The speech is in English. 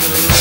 Michael.